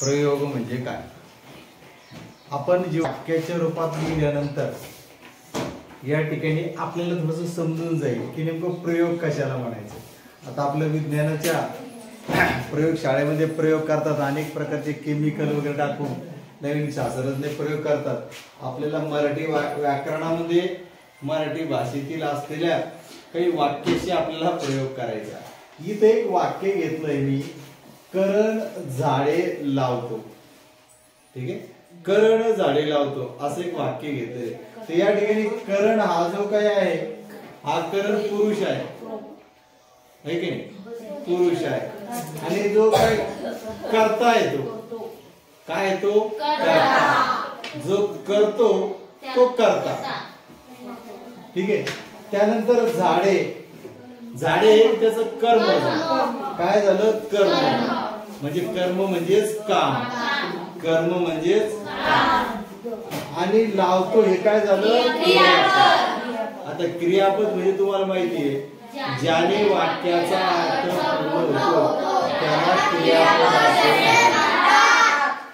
प्रयोग म्हणजे काय? आपण जे वाक्याच्या रूपात लिहिल्यानंतर या ठिकाणी आपल्याला थोडंसं समजून जाईल की नेमकं प्रयोग कशाला म्हणायचं. आता आपल्या विज्ञानाच्या प्रयोगशाळेमध्ये प्रयोग करतात अनेक प्रकारचे केमिकल वगैरे टाकून नवीन शास्त्रज्ञ प्रयोग करतात. आपल्याला मराठी वा- व्याकरणामध्ये मराठी भाषेतील असलेल्या काही वाक्याशी आपल्याला प्रयोग करायचा इथे एक वाक्य घेतलंय मी. करण झाडे लावतो. ठीक आहे? करण झाडे लावतो. असं एक वाक्य घेतलंय. तर या ठिकाणी करण हा जो काय आहे हा करण पुरुष आहे. की नाही? पुरुष आहे. आणि जो काय करता येतो? काय येतो? तो करता. जो करतो तो करता. ठीक आहे? त्यानंतर झाडे. झाडे त्याचं कर्म झालं. काय झालं? कर्म. म्हणजे कर्म म्हणजेच काम. कर्म म्हणजेच काम. आणि लावतो हे काय झालं? क्रियापद. आता क्रियापद म्हणजे तुम्हाला माहिती आहे ज्याने वाक्याचा अर्थ पूर्ण होतो त्याला क्रियापद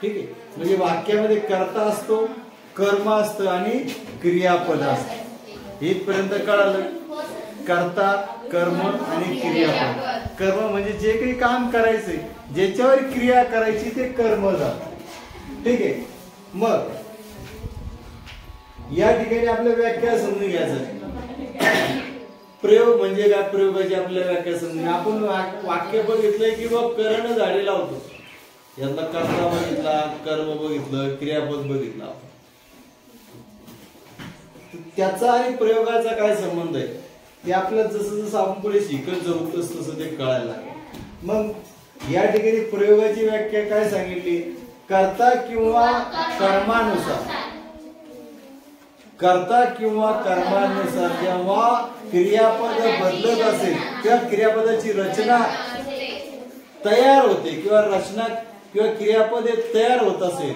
ठीक आहे? म्हणजे वाक्यामध्ये कर्ता असतो कर्म असतं आणि क्रियापद असतं. इथपर्यंत कळालं? कर्ता कर्म आणि क्रियापद कर्म म्हणजे जे काही काम करायचंय ज्याच्यावर क्रिया करायची ते कर्म झालं. ठीक आहे? मग या ठिकाणी आपल्या व्याख्या समजून घ्यायचं प्रयोग म्हणजे काय? प्रयोगाची आपल्या व्याख्या समजून आपण वाक्य बघितलंय की बाबा करण झाडे लावतो. यातला कर्ता बघितला कर्म बघितलं क्रियापद बघितला त्याचा आणि प्रयोगाचा काय संबंध आहे? ते आपल्याला जसं जसं आपण पुढे शिकत जाऊ तस तसं ते कळायला लागेल. मग या ठिकाणी प्रयोगाची व्याख्या काय सांगितली? कर्ता किंवा कर्मानुसार. कर्ता किंवा कर्मानुसार जेव्हा क्रियापद बदलत असेल तेव्हा क्रियापदाची रचना तयार होते किंवा रचना किंवा क्रियापद हे तयार होत असेल.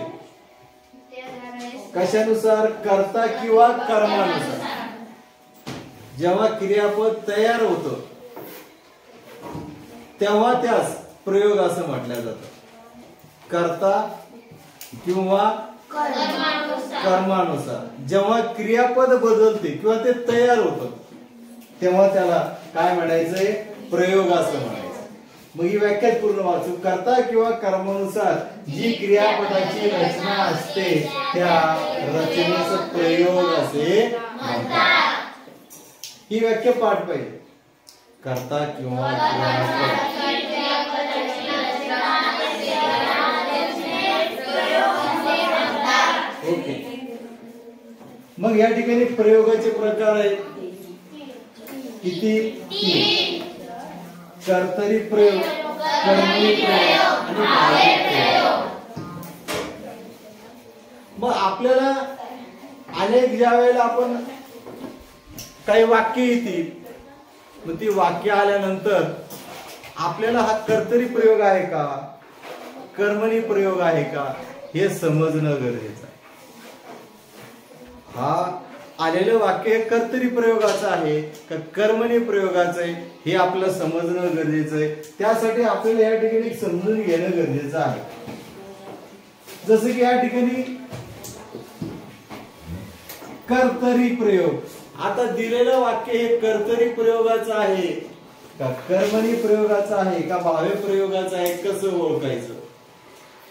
कशानुसार? कर्ता किंवा कर्मानुसार. जेव्हा क्रियापद तयार होत तेव्हा त्यास प्रयोग असं म्हटलं जातं. कर्ता किंवा कर्मानुसार. जेव्हा क्रियापद बदलते किंवा ते तयार होतं तेव्हा त्याला काय म्हणायचंय? प्रयोग असं म्हणायचं मग ही व्याख्यात पूर्ण वाचू करता किंवा कर्मानुसार जी क्रियापदाची रचना असते त्या रचनेचं प्रयोग असे म्हणतात. ही व्याख्या पाठ पाहिजे. करता किंवा क्रियापद ओके. मग या ठिकाणी प्रयोगाचे प्रकार आहेत. किती? कर्तरी प्रयोग. कर्मी प्रयोग. आणि भावी प्रयोग. मग आपल्याला अनेक ज्या वेळेला आपण काही वाक्य येतील. मग ती वाक्य आल्यानंतर आपल्याला हा कर्तरी प्रयोग आहे का? कर्मणी प्रयोग आहे का? हे समजणं गरजेचं आहे. हा आलेलं वाक्य हे कर्तरी प्रयोगाचं आहे का कर्मणी प्रयोगाचं आहे हे आपलं समजणं गरजेचं आहे. त्यासाठी आपल्याला या ठिकाणी समजून घेणं गरजेचं आहे. जसं की या ठिकाणी कर्तरी प्रयोग. आता दिलेलं वाक्य हे कर्तरी प्रयोगाचं आहे. का कर्मणी प्रयोगाचं आहे का भावे प्रयोगाचं आहे कसं ओळखायचं?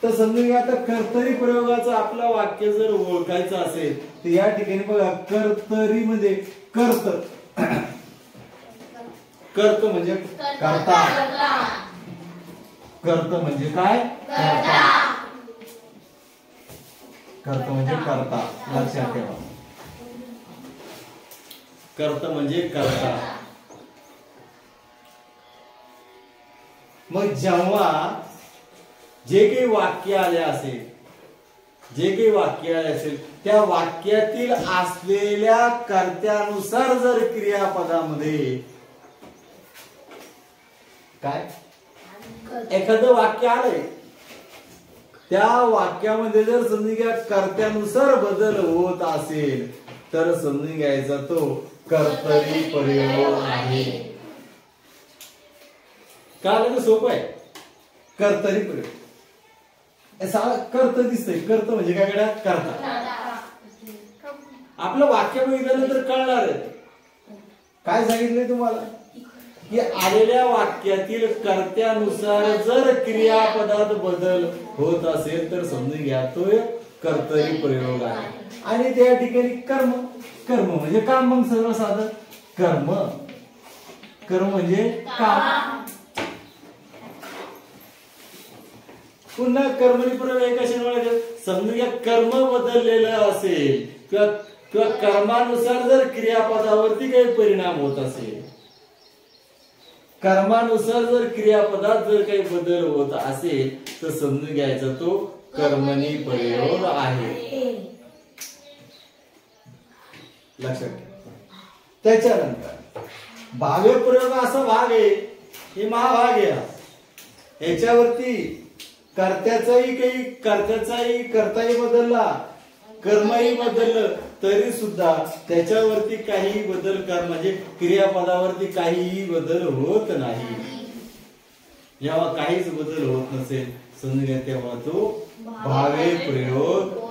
तर समजून घ्या आता कर्तरी प्रयोगाचं आपलं वाक्य जर ओळखायचं असेल तर या ठिकाणी बघा कर्तरी मध्ये कर्त. कर्त म्हणजे करता. कर्त म्हणजे काय? करता. कर्त म्हणजे करता. लक्षात ठेवा. कर्त म्हणजे करता. मग जेव्हा जे काही वाक्य आले असेल जे काही वाक्य आले असेल त्या वाक्यातील असलेल्या कर्त्यानुसार जर क्रियापदामध्ये काय? एखादं वाक्य आलंय. त्या वाक्यामध्ये जर समजून घ्या कर्त्यानुसार बदल होत असेल तर समजून घ्यायचा तो कर्तरी प्रयोग आहे. का सोपं आहे. कर्तरी प्रयोग कर्त दिसतंय. कर्त म्हणजे काय गड्या? करता. आपलं वाक्य बघितल्यानंतर कळणार आहे. काय सांगितलंय तुम्हाला? की आलेल्या वाक्यातील कर्त्यानुसार जर क्रियापदात बदल होत असेल तर समजून घ्या तो कर्तरी प्रयोग आहे. आणि त्या ठिकाणी कर्म. कर्म म्हणजे काम मग सर्व साधं. कर्म. कर्म म्हणजे काम. पुन्हा कर्मणी पुन्हा कशाने समजून घ्या कर्म बदललेलं असेल किंवा किंवा कर्मानुसार जर क्रियापदावरती काही परिणाम होत असेल कर्मानुसार जर क्रियापदात जर काही बदल होत असेल तर समजून घ्यायचा तो कर्मणी प्रयोग आहे. लक्षात ठेवा. त्याच्यानंतर भाव्य प्रयोग असा भाग आहे हे महाभाग आहे. याच्यावरती कर्त्याचाही काही कर्त्याचाही कर्ताही बदलला कर्मही बदललं तरी सुद्धा त्याच्यावरती काही बदल कर म्हणजे क्रियापदावरती काहीही बदल होत नाही. जेव्हा काहीच बदल होत नसेल. समजून तेव्हा तो भावे प्रयोग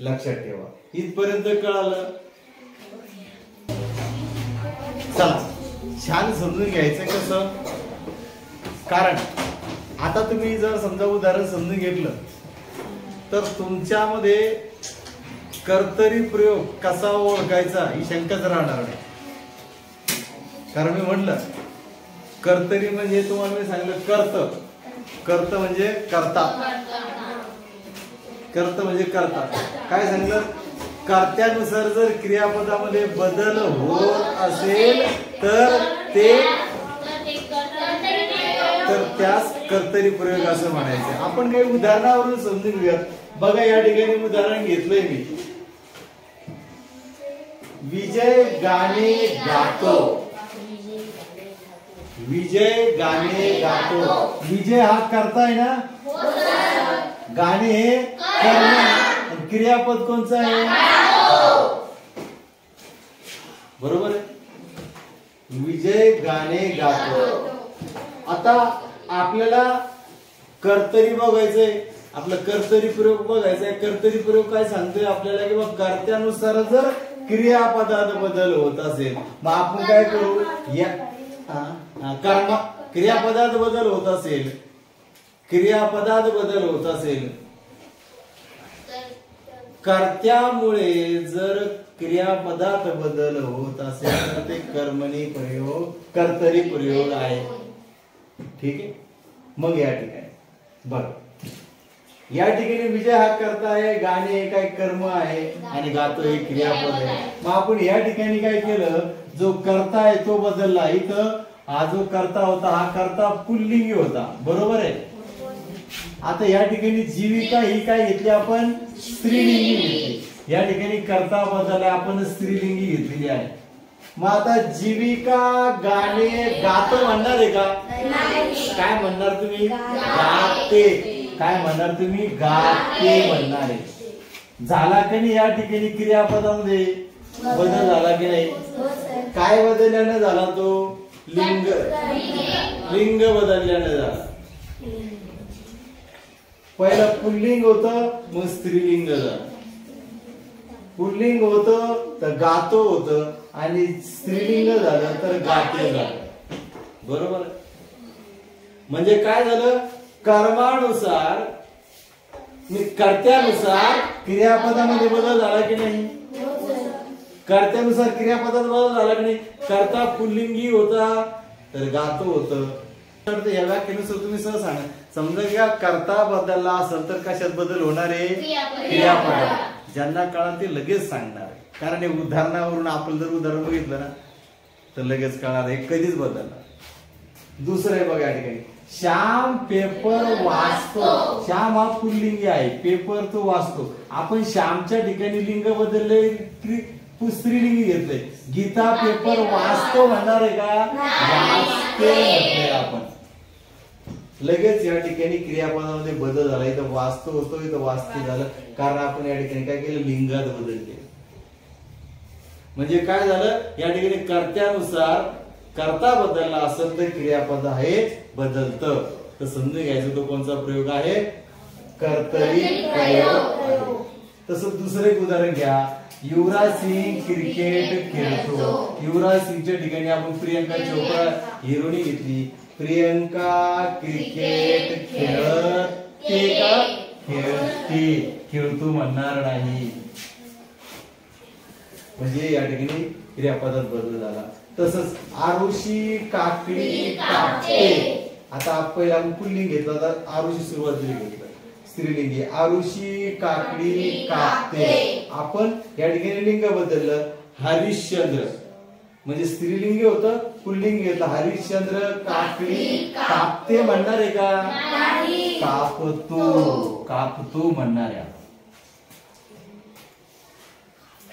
लक्षात ठेवा. इथपर्यंत कळालं? चला. छान समजून घ्यायचं कसं? कारण आता तुम्ही जर समजा उदाहरण समजून घेतलं तर तुमच्यामध्ये कर्तरी प्रयोग कसा ओळखायचा ही शंकाच राहणार नाही. कारण मी म्हटलं कर्तरी म्हणजे तुम्हाला मी सांगितलं कर्त. कर्त म्हणजे करता. कर्त म्हणजे करता. काय सांगलं कर्त्यानुसार जर क्रियापदामध्ये बदल होत असेल तर ते तर त्यास कर्तरी प्रयोग असं म्हणायचं. आपण काही उदाहरणावरून समजून घेऊयात. बघा या ठिकाणी उदाहरण घेतलंय मी. विजय गाणे गातो. विजय गाणे गातो. विजय हा करताय ना? गाणे हे क्रियापद कोणचं आहे? बरोबर आहे? विजय गाणे गातो. आता आपल्याला कर्तरी बघायचंय. आपलं कर्तरी प्रयोग बघायचंय. कर्तरी प्रयोग काय सांगतोय आपल्याला? की बा कर्त्यानुसार जर क्रियापदात बदल होत असेल मग आपण काय करू? या कर्म क्रियापदात बदल होत असेल क्रियापदात बदल होत असेल. कर्त्यामुळे जर क्रियापदात बदल होत असेल तर ते कर्मणी प्रयोग कर्तरी प्रयोग आहे. ठीक आहे? मग या ठिकाणी. बर या ठिकाणी विजय हा करता आहे गाणे हे काय कर्म आहे आणि गातो हे क्रियापद आहे. मग आपण या ठिकाणी काय केलं? जो करता आहे तो बदलला. इथं हा जो करता होता हा करता पुल्लिंगी होता. बरोबर आहे? आता या ठिकाणी जीविका ही काय घेतली आपण? स्त्रीलिंगी घेतली. या ठिकाणी करता बदल आपण स्त्रीलिंगी घेतलेली आहे. मग आता जीविका गाणे गातो म्हणणार आहे का? काय म्हणणार तुम्ही? गाते. काय म्हणणार तुम्ही? गाते म्हणणार आहे. झाला की नाही या ठिकाणी क्रियापदामध्ये? बदल झाला की नाही? काय बदलल्यानं झाला तो? लिंग. लिंग बदलल्यानं झाला. पहिलं पुल्लिंग होत मग स्त्रीलिंग झालं. पुल्लिंग होत तर गातो होत आणि स्त्रीलिंग झालं तर गाते झालं. बरोबर? म्हणजे काय झालं? कर्मानुसार मी कर्त्यानुसार क्रियापदामध्ये बदल झाला की नाही? कर्त्यानुसार क्रियापदात बदल झाला की नाही? कर्ता पुल्लिंगी होता तर गातो होतं. तर या व्याख्येनुसार तुम्ही सहज सांगा. समजा घ्या कर्ता बदलला असेल तर कशात बदल होणार आहे? क्रियापद. ज्यांना कळाल ते लगेच सांगणार. कारण हे उदाहरणावरून आपण जर उदाहरण बघितलं ना तर लगेच कळणार हे कधीच बदलणार. दुसरं आहे बघा या ठिकाणी. श्याम पेपर वाचतो. श्याम हा पुल्लिंगी आहे. पेपर तो वाचतो. आपण श्यामच्या ठिकाणी लिंग बदलले स्त्रीलिंगी घेतलंय. गीता पेपर वाचतो म्हणणार आहे का? वाचते आपण. लगेच या ठिकाणी क्रियापदामध्ये बदल झाला. इथं वाचतो होतो इथं वाचते झालं. कारण आपण या ठिकाणी काय केलं? लिंगात बदल केले. म्हणजे काय झालं? या ठिकाणी कर्त्यानुसार कर्ता बदलला असेल तर क्रियापद हे बदलत. तर समजून घ्यायचं तो कोणता प्रयोग आहे? कर्तरी प्रयोग. आहे. तसं दुसरं एक उदाहरण घ्या. युवराज सिंग क्रिकेट खेळतो. युवराज सिंगच्या ठिकाणी आपण प्रियंका चोप्रा हिरोनी घेतली. प्रियंका क्रिकेट खेळते का? खेळते. खेळतो म्हणणार नाही. म्हणजे या ठिकाणी क्रियापदात बदल झाला. तसंच आरुषी काकडी कापते. आता पहिला आपण पुल्लिंग घेतलं आता आरुषी सुरुवातीला घेतलं. स्त्रीलिंगी. आरुषी काकडी कापते. आपण या ठिकाणी लिंग बदललं. हरिश्चंद्र. म्हणजे स्त्रीलिंगी होतं पुल्लिंग घेतलं हरिश्चंद्र काकडी कापते म्हणणार आहे का कापतो. कापतो म्हणणार आहे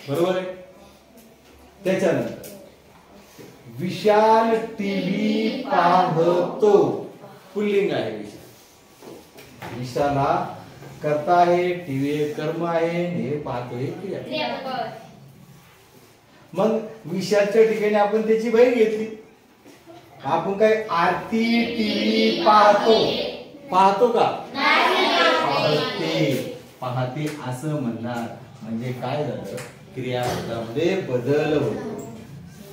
बरोबर आहे? त्याच्यानंतर विशाल टीव्ही पाहतो. पुल्लिंग आहे विशाल. विशाल हा करता आहे टीव्ही कर्म आहे हे पाहतोय क्रिया. क्रियापद. मग विशालच्या ठिकाणी आपण त्याची बहीण घेतली. आपण काय आरती टीव्ही पाहतो? पाहतो का? पाहते. पाहते. असं म्हणणार. म्हणजे काय झालं? क्रियापदामध्ये बदल होतो.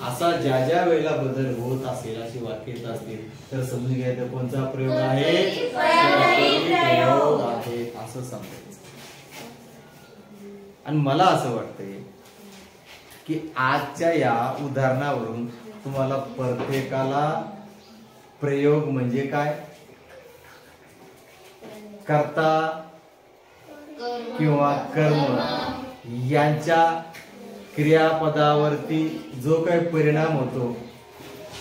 असा ज्या ज्या वेळेला बदल होत असेल अशी वाक्य येत असतील तर समजून घ्यायचं कोणता प्रयोग आहे? प्रयोग आहे असं समजायचं. आणि मला असं वाटतंय की आजच्या या उदाहरणावरून तुम्हाला प्रत्येकाला प्रयोग म्हणजे काय? करता किंवा कर्म यांच्या क्रियापदावरती जो काही परिणाम होतो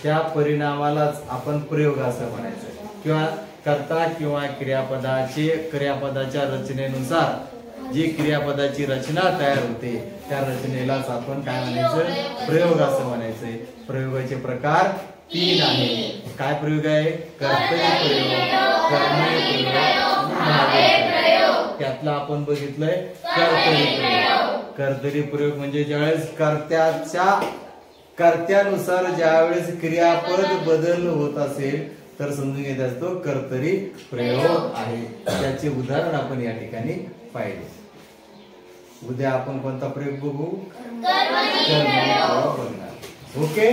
त्या परिणामालाच आपण प्रयोग असं म्हणायचं. किंवा कर्ता किंवा क्रियापदाचे क्रियापदाच्या रचनेनुसार जी क्रियापदाची रचना तयार होते त्या रचनेलाच आपण काय म्हणायचं? प्रयोग असं म्हणायचंय प्रयोगाचे प्रकार तीन आहे काय प्रयोग आहे? कर्तव्य प्रयोग कर्मय प्रयोग त्यातला आपण बघितलंय कर्तरी प्रयोग. कर्तरी प्रयोग म्हणजे ज्यावेळेस कर्त्याच्या कर्त्यानुसार ज्यावेळेस क्रियापद बदल होत असेल तर समजून घेत असतो कर्तरी प्रयोग आहे. त्याचे उदाहरण आपण या ठिकाणी पाहिले. उद्या आपण कोणता प्रयोग बघू? ओके?